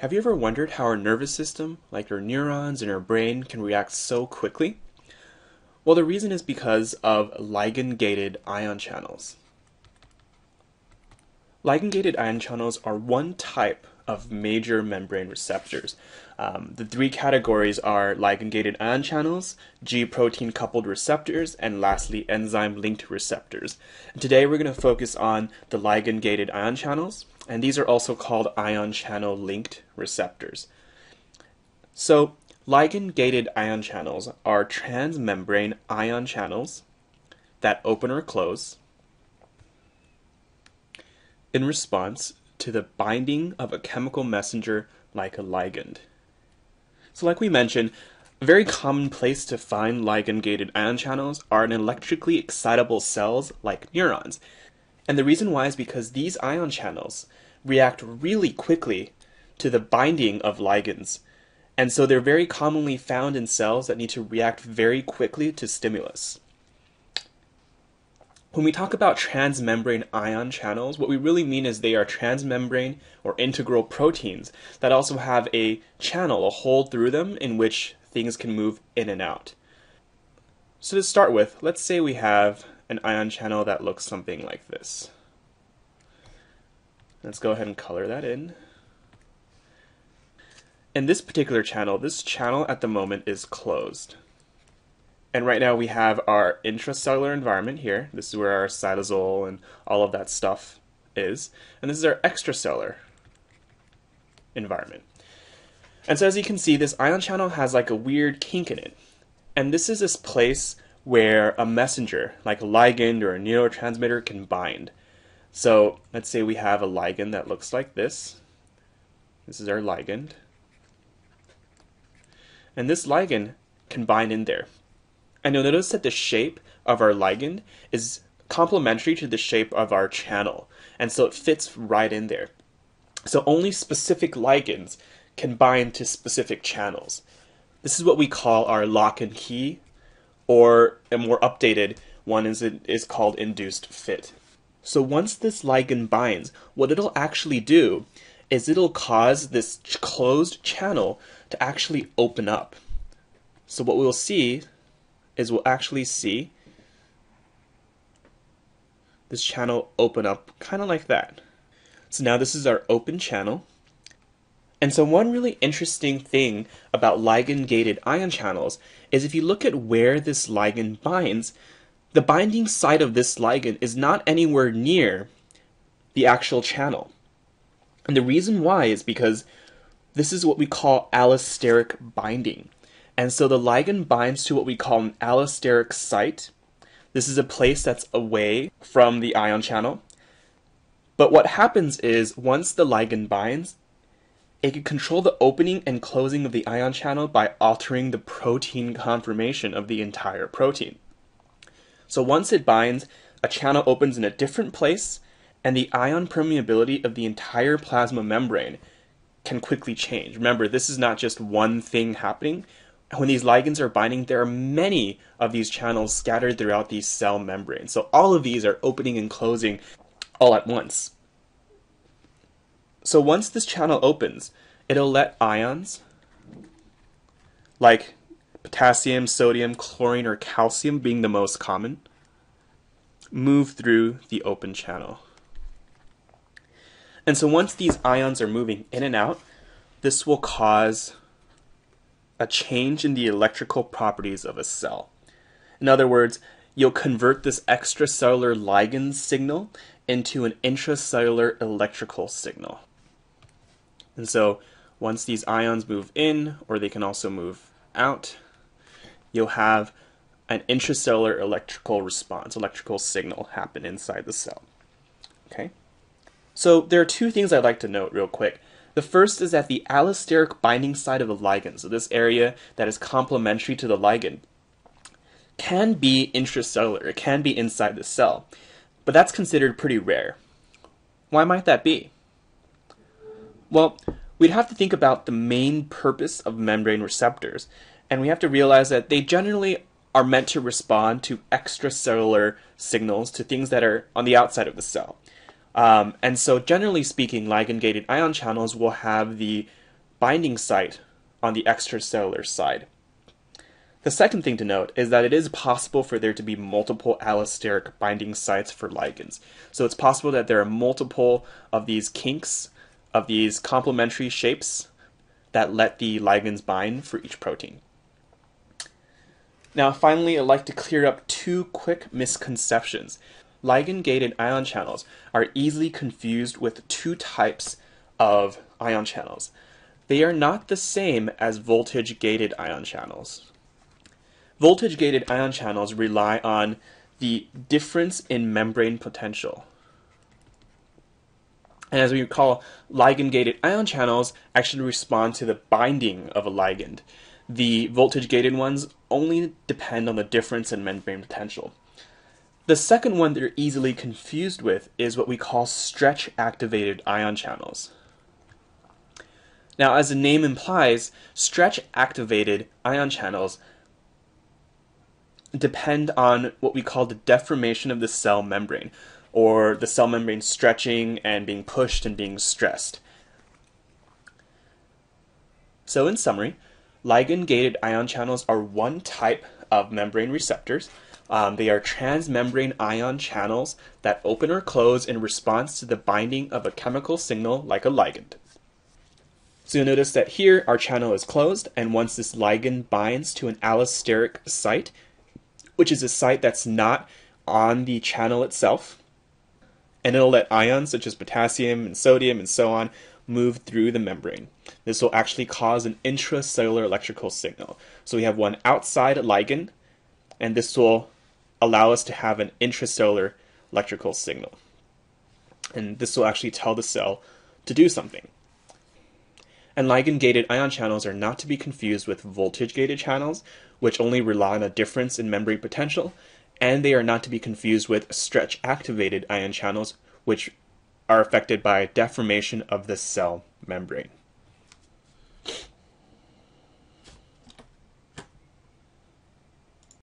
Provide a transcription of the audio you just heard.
Have you ever wondered how our nervous system, like our neurons in our brain, can react so quickly? Well, the reason is because of ligand gated ion channels. Ligand gated ion channels are one type of major membrane receptors. Um, the three categories are ligand gated ion channels, G protein coupled receptors, and lastly, enzyme linked receptors. And today we're going to focus on the ligand gated ion channels, and these are also called ion channel linked receptors. So, ligand gated ion channels are transmembrane ion channels that open or close in response to the binding of a chemical messenger like a ligand. So, like we mentioned, a very common place to find ligand gated ion channels are in electrically excitable cells like neurons. And the reason why is because these ion channels react really quickly to the binding of ligands. And so they're very commonly found in cells that need to react very quickly to stimulus. When we talk about transmembrane ion channels, what we really mean is they are transmembrane or integral proteins that also have a channel, a hole through them in which things can move in and out. So to start with, let's say we have an ion channel that looks something like this. Let's go ahead and color that in. In this particular channel, this channel at the moment is closed. And right now we have our intracellular environment here. This is where our cytosol and all of that stuff is. And this is our extracellular environment. And so as you can see, this ion channel has like a weird kink in it. And this is this place where a messenger, like a ligand or a neurotransmitter, can bind. So let's say we have a ligand that looks like this. This is our ligand. And this ligand can bind in there. And you'll notice that the shape of our ligand is complementary to the shape of our channel. And so it fits right in there. So only specific ligands can bind to specific channels. This is what we call our lock and key, or a more updated one is, is called induced fit. So once this ligand binds, what it'll actually do is it'll cause this closed channel to actually open up. So what we'll see is we'll actually see this channel open up kind of like that. So now this is our open channel. And so one really interesting thing about ligand-gated ion channels is if you look at where this ligand binds, the binding site of this ligand is not anywhere near the actual channel. And the reason why is because this is what we call allosteric binding. And so the ligand binds to what we call an allosteric site. This is a place that's away from the ion channel. But what happens is once the ligand binds, it can control the opening and closing of the ion channel by altering the protein conformation of the entire protein. So once it binds, a channel opens in a different place, and the ion permeability of the entire plasma membrane can quickly change. Remember, this is not just one thing happening when these ligands are binding, there are many of these channels scattered throughout these cell membranes. So all of these are opening and closing all at once. So once this channel opens, it'll let ions like potassium, sodium, chlorine, or calcium being the most common move through the open channel. And so once these ions are moving in and out, this will cause a change in the electrical properties of a cell. In other words, you'll convert this extracellular ligand signal into an intracellular electrical signal. And so once these ions move in, or they can also move out, you'll have an intracellular electrical response, electrical signal happen inside the cell. Okay? So there are two things I'd like to note real quick. The first is at the allosteric binding site of the ligand, so this area that is complementary to the ligand, can be intracellular, it can be inside the cell, but that's considered pretty rare. Why might that be? Well, we'd have to think about the main purpose of membrane receptors, and we have to realize that they generally are meant to respond to extracellular signals, to things that are on the outside of the cell. Um, and so, generally speaking, ligand gated ion channels will have the binding site on the extracellular side. The second thing to note is that it is possible for there to be multiple allosteric binding sites for ligands. So it's possible that there are multiple of these kinks, of these complementary shapes that let the ligands bind for each protein. Now, finally, I'd like to clear up two quick misconceptions. Ligand gated ion channels are easily confused with two types of ion channels. They are not the same as voltage gated ion channels. Voltage gated ion channels rely on the difference in membrane potential. And as we recall, ligand gated ion channels actually respond to the binding of a ligand. The voltage gated ones only depend on the difference in membrane potential. The second one that you're easily confused with is what we call stretch activated ion channels. Now, as the name implies, stretch activated ion channels depend on what we call the deformation of the cell membrane, or the cell membrane stretching and being pushed and being stressed. So, in summary, ligand gated ion channels are one type of membrane receptors. Um, they are transmembrane ion channels that open or close in response to the binding of a chemical signal like a ligand. So you'll notice that here our channel is closed, and once this ligand binds to an allosteric site, which is a site that's not on the channel itself, and it'll let ions such as potassium and sodium and so on move through the membrane. This will actually cause an intracellular electrical signal. So we have one outside ligand, and this will allow us to have an intracellular electrical signal. And this will actually tell the cell to do something. And ligand gated ion channels are not to be confused with voltage gated channels, which only rely on a difference in membrane potential, and they are not to be confused with stretch activated ion channels, which are affected by deformation of the cell membrane.